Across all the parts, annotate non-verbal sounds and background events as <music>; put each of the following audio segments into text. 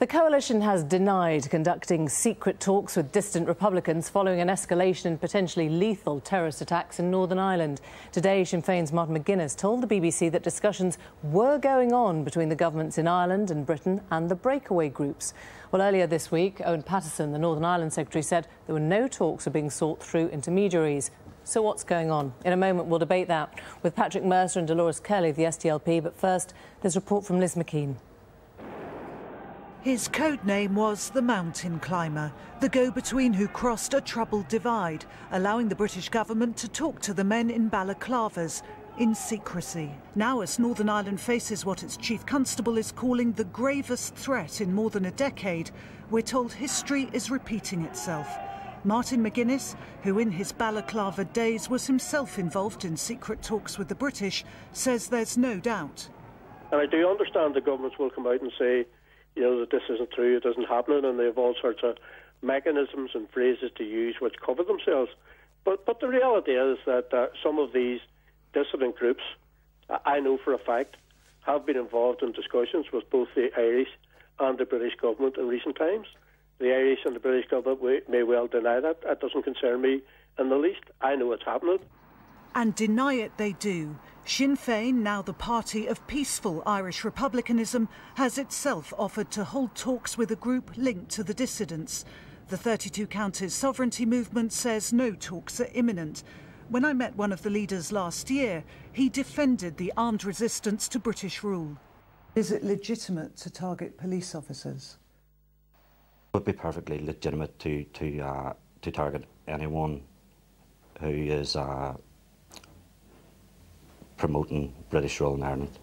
The coalition has denied conducting secret talks with dissident Republicans following an escalation in potentially lethal terrorist attacks in Northern Ireland. Today, Sinn Féin's Martin McGuinness told the BBC that discussions were going on between the governments in Ireland and Britain and the breakaway groups. Well, earlier this week, Owen Paterson, the Northern Ireland Secretary, said there were no talks are being sought through intermediaries. So what's going on? In a moment, we'll debate that with Patrick Mercer and Dolores Kelly of the SDLP. But first, a report from Liz MacKean. His code name was the Mountain Climber, the go-between who crossed a troubled divide, allowing the British government to talk to the men in balaclavas in secrecy. Now, as Northern Ireland faces what its chief constable is calling the gravest threat in more than a decade, we're told history is repeating itself. Martin McGuinness, who in his balaclava days was himself involved in secret talks with the British, says there's no doubt. And I do understand the governments will come out and say you know, that this isn't true, it isn't happening, and they have all sorts of mechanisms and phrases to use which cover themselves. But but the reality is that uh, some of these dissident groups, I know for a fact, have been involved in discussions with both the Irish and the British government in recent times. The Irish and the British government may well deny that. That doesn't concern me in the least. I know it's happening. And deny it they do. Sinn Féin, now the party of peaceful Irish republicanism, has itself offered to hold talks with a group linked to the dissidents. The 32 counties sovereignty movement says no talks are imminent. When I met one of the leaders last year, he defended the armed resistance to British rule. Is it legitimate to target police officers? It would be perfectly legitimate to to uh, to target anyone who is uh, promoting British rule in Ireland.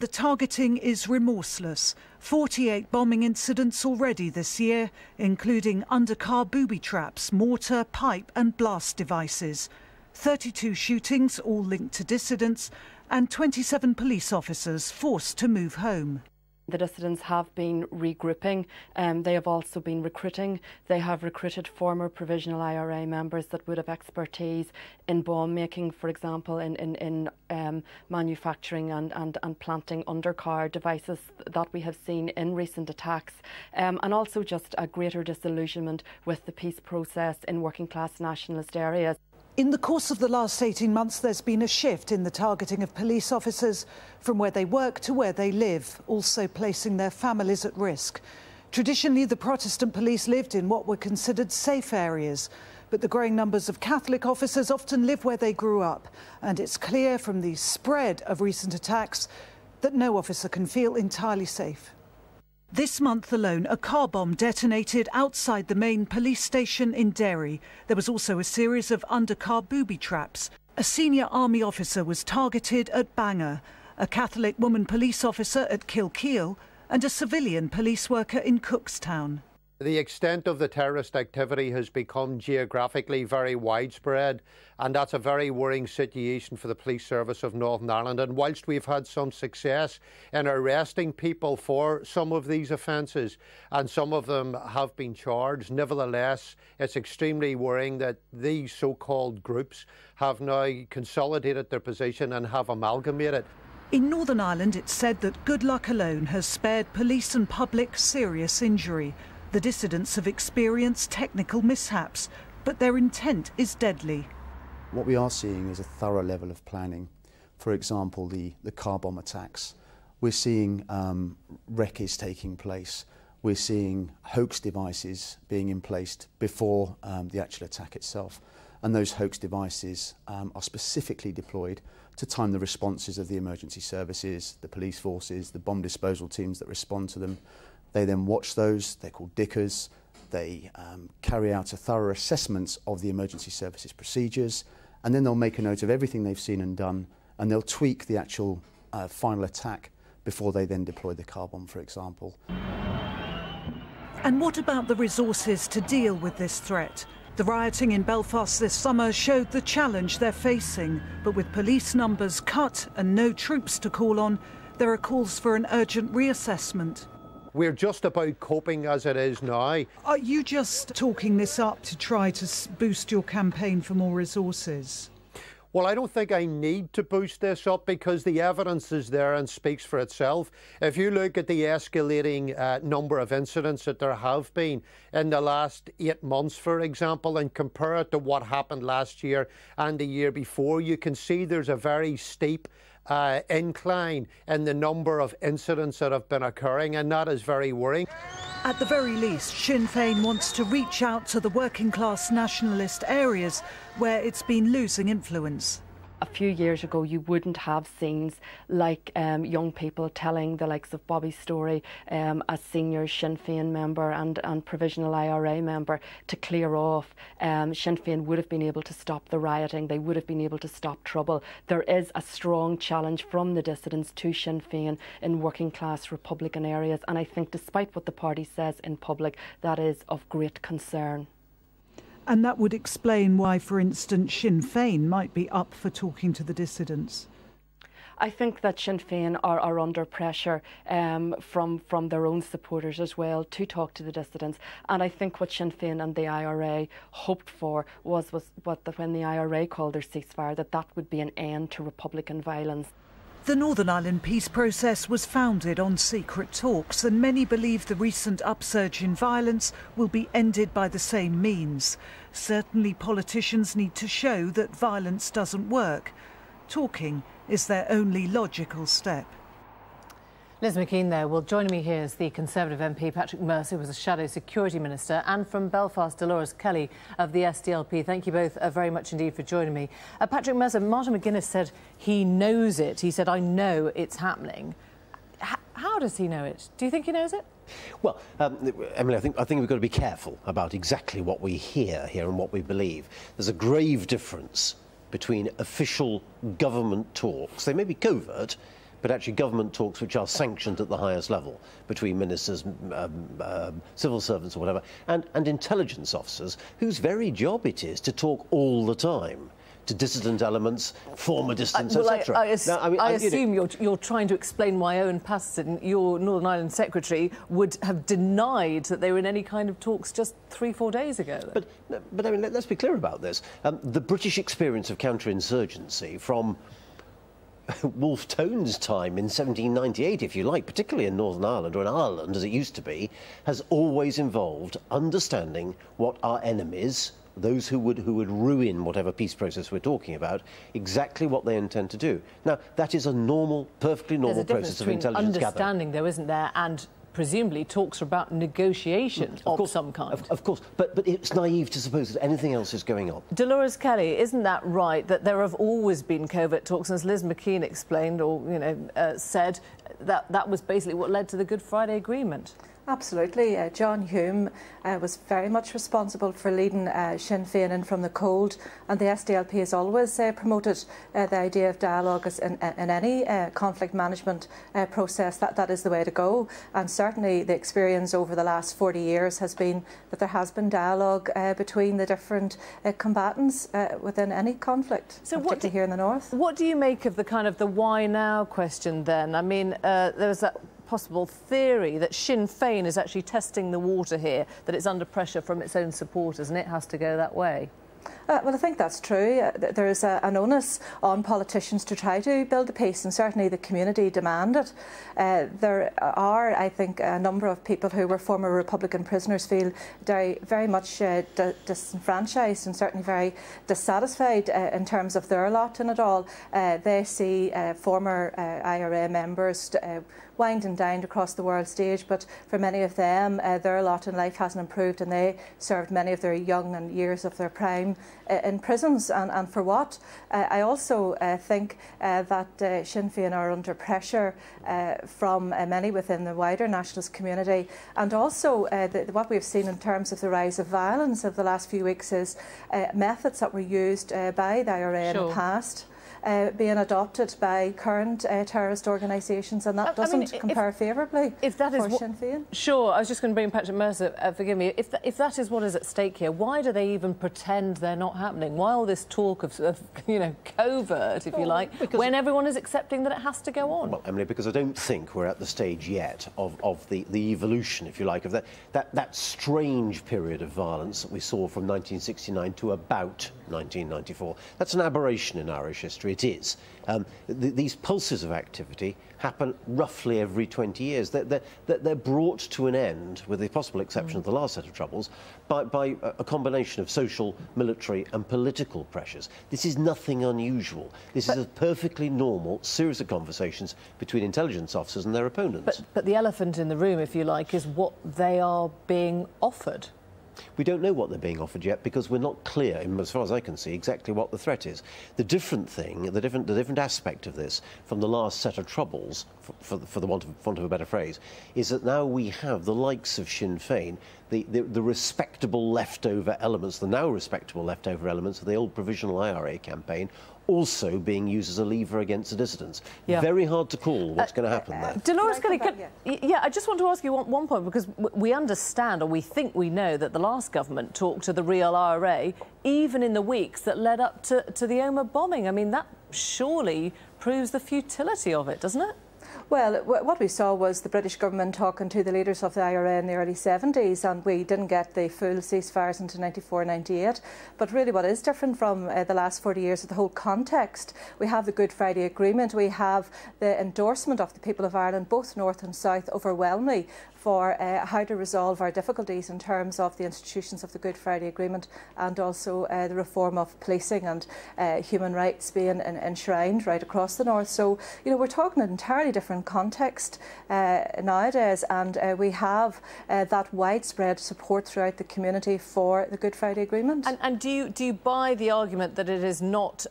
The targeting is remorseless. 48 bombing incidents already this year, including undercar booby traps, mortar, pipe and blast devices. 32 shootings, all linked to dissidents, and 27 police officers forced to move home. The dissidents have been regrouping. Um, they have also been recruiting. They have recruited former provisional IRA members that would have expertise in bomb making, for example, in, in, in um, manufacturing and, and, and planting undercar devices that we have seen in recent attacks. Um, and also just a greater disillusionment with the peace process in working class nationalist areas. In the course of the last 18 months, there's been a shift in the targeting of police officers from where they work to where they live, also placing their families at risk. Traditionally, the Protestant police lived in what were considered safe areas, but the growing numbers of Catholic officers often live where they grew up, and it's clear from the spread of recent attacks that no officer can feel entirely safe. This month alone, a car bomb detonated outside the main police station in Derry. There was also a series of undercar booby traps. A senior army officer was targeted at Bangor, a Catholic woman police officer at Kilkeel, and a civilian police worker in Cookstown. The extent of the terrorist activity has become geographically very widespread, and that's a very worrying situation for the police service of Northern Ireland. And whilst we've had some success in arresting people for some of these offences, and some of them have been charged, nevertheless, it's extremely worrying that these so called groups have now consolidated their position and have amalgamated. In Northern Ireland, it's said that good luck alone has spared police and public serious injury. The dissidents have experienced technical mishaps, but their intent is deadly. What we are seeing is a thorough level of planning. For example, the, the car bomb attacks. We're seeing um, wreckage taking place. We're seeing hoax devices being in place before um, the actual attack itself. And those hoax devices um, are specifically deployed to time the responses of the emergency services, the police forces, the bomb disposal teams that respond to them, they then watch those, they're called dickers. They um, carry out a thorough assessment of the emergency services procedures, and then they'll make a note of everything they've seen and done, and they'll tweak the actual uh, final attack before they then deploy the car bomb, for example. And what about the resources to deal with this threat? The rioting in Belfast this summer showed the challenge they're facing, but with police numbers cut and no troops to call on, there are calls for an urgent reassessment. We're just about coping as it is now. Are you just talking this up to try to boost your campaign for more resources? Well, I don't think I need to boost this up because the evidence is there and speaks for itself. If you look at the escalating uh, number of incidents that there have been in the last eight months, for example, and compare it to what happened last year and the year before, you can see there's a very steep uh, incline in the number of incidents that have been occurring, and that is very worrying. At the very least, Sinn Féin wants to reach out to the working class nationalist areas where it's been losing influence a few years ago, you wouldn't have scenes like um, young people telling the likes of Bobby Storey, um, a senior Sinn Féin member and, and provisional IRA member, to clear off. Um, Sinn Féin would have been able to stop the rioting, they would have been able to stop trouble. There is a strong challenge from the dissidents to Sinn Féin in working class Republican areas, and I think despite what the party says in public, that is of great concern. And that would explain why, for instance, Sinn Féin might be up for talking to the dissidents. I think that Sinn Féin are, are under pressure um, from from their own supporters as well to talk to the dissidents. And I think what Sinn Féin and the IRA hoped for was was what the, when the IRA called their ceasefire that that would be an end to Republican violence. The Northern Ireland peace process was founded on secret talks, and many believe the recent upsurge in violence will be ended by the same means. Certainly, politicians need to show that violence doesn't work. Talking is their only logical step. Liz MacKean there. Well, joining me here is the Conservative MP Patrick Mercer, who was a Shadow Security Minister, and from Belfast, Dolores Kelly of the SDLP. Thank you both uh, very much indeed for joining me. Uh, Patrick Mercer, Martin McGuinness said he knows it. He said, I know it's happening. H how does he know it? Do you think he knows it? Well, um, Emily, I think, I think we've got to be careful about exactly what we hear here and what we believe. There's a grave difference between official government talks. They may be covert, but actually government talks which are sanctioned at the highest level between ministers, um, um, civil servants or whatever, and, and intelligence officers whose very job it is to talk all the time to dissident elements, former dissidents, uh, well, etc. I, I, as, I, mean, I assume you are you're trying to explain why Owen Paterson, your Northern Ireland secretary, would have denied that they were in any kind of talks just three, four days ago. But, but I mean, let, us be clear about this. Um, the British experience of counterinsurgency from <laughs> Wolfe Tone's time in 1798, if you like, particularly in Northern Ireland or in Ireland as it used to be, has always involved understanding what our enemies, those who would, who would ruin whatever peace process we're talking about, exactly what they intend to do. Now, that is a normal, perfectly normal process of intelligence understanding, gathering. though, isn't there, and presumably talks are about negotiations of, of course, some kind. Of, of, course, but, but it's naive to suppose that anything else is going on. Dolores Kelly, isn't that right, that there have always been covert talks, as Liz MacKean explained or, you know, uh, said, that that was basically what led to the Good Friday Agreement? Absolutely. Uh, John Hume uh, was very much responsible for leading uh, Sinn Féin in from the cold, and the SDLP has always uh, promoted uh, the idea of dialogue in, in any uh, conflict management process. That, that is the way to go. And certainly the experience over the last 40 years has been that there has been dialogue between the different combatants within any conflict, so particularly do, here in the north. What do you make of the kind of the why now question then? I mean, Uh, there was that possible theory that Sinn Féin is actually testing the water here, that it's under pressure from its own supporters and it has to go that way? Uh, well, I think that's true. Uh, there is a, an onus on politicians to try to build a peace, and certainly the community demand it. Uh, there are, I think, a number of people who were former Republican prisoners feel very, very much uh, disenfranchised and certainly very dissatisfied uh, in terms of their lot in it all. Uh, they see former IRA members and dined across the world stage, but for many of them, their lot in life hasn't improved and they served many of their young and years of their prime in prisons. And, and for what? Uh, I also uh, think uh, that uh, Sinn Féin are under pressure from many within the wider nationalist community. And also, the, what we've seen in terms of the rise of violence of the last few weeks is methods that were used by the IRA sure. in the past uh, being adopted by current uh, terrorist organisations, and that I, doesn't I mean, compare if, favourably if that is Sinn Féin. Sure, I was just going to bring Patrick Mercer, uh, forgive me, if, th if that is what is at stake here, why do they even pretend they're not happening? Why all this talk of, of you know, covert, if you like, when everyone is accepting that it has to go on? Well, Emily, because I don't think we're at the stage yet of, of the, the evolution, if you like, of that, that, that strange period of violence that we saw from 1969 to about 1994. That's an aberration in Irish history, it is. Um, th these pulses of activity happen roughly every 20 years. They're, they're, they're brought to an end, with the possible exception mm. of the last set of troubles, by, by a combination of social, military and political pressures. This is nothing unusual. This but, is a perfectly normal series of conversations between intelligence officers and their opponents. But, but the elephant in the room, if you like, is what they are being offered. We don't know what they're being offered yet because we're not clear, as far as I can see, exactly what the threat is. The different thing, the different, the different aspect of this from the last set of troubles, for, for, for the want of, want of a better phrase, is that now we have the likes of Sinn Féin, the, the, the respectable leftover elements, the now respectable leftover elements of the old provisional IRA campaign, also being used as a lever against the dissidents. Yeah. Very hard to call what's uh, going to happen uh, there. Dolores Kelly, yeah. yeah, I just want to ask you one, one point because we understand or we think we know that the last government talked to the real IRA even in the weeks that led up to, to the Omagh bombing. I mean, that surely proves the futility of it, doesn't it? Well, what we saw was the British government talking to the leaders of the IRA in the early 70s, and we didn't get the full ceasefires until 94 98. But really, what is different from uh, the last 40 years is the whole context. We have the Good Friday Agreement, we have the endorsement of the people of Ireland, both North and South, overwhelmingly for uh, how to resolve our difficulties in terms of the institutions of the Good Friday Agreement and also uh, the reform of policing and uh, human rights being enshrined right across the north. So, you know, we're talking an entirely different context uh, nowadays, and uh, we have uh, that widespread support throughout the community for the Good Friday Agreement. And, and do you do you buy the argument that it is not,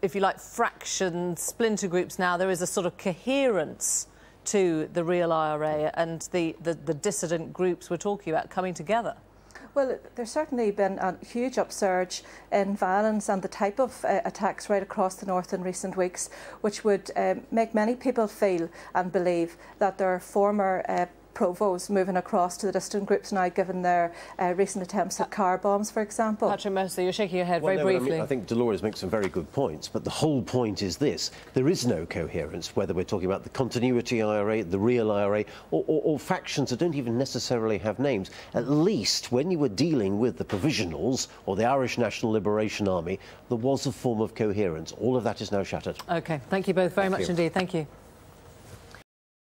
if you like, fractions, splinter groups now? There is a sort of coherence to the real IRA and the, the, the dissident groups we're talking about coming together? Well, there's certainly been a huge upsurge in violence and the type of uh, attacks right across the north in recent weeks, which would um, make many people feel and believe that their former uh, provos moving across to the dissident groups now, given their uh, recent attempts at car bombs, for example. Patrick Mercer, you're shaking your head well, very no, briefly. I, mean, I, think Dolores makes some very good points, but the whole point is this. There is no coherence, whether we're talking about the continuity IRA, the real IRA, or, or, or factions that don't even necessarily have names. At least when you were dealing with the provisionals or the Irish National Liberation Army, there was a form of coherence. All of that is now shattered. OK, thank you both very thank much you. indeed. Thank you.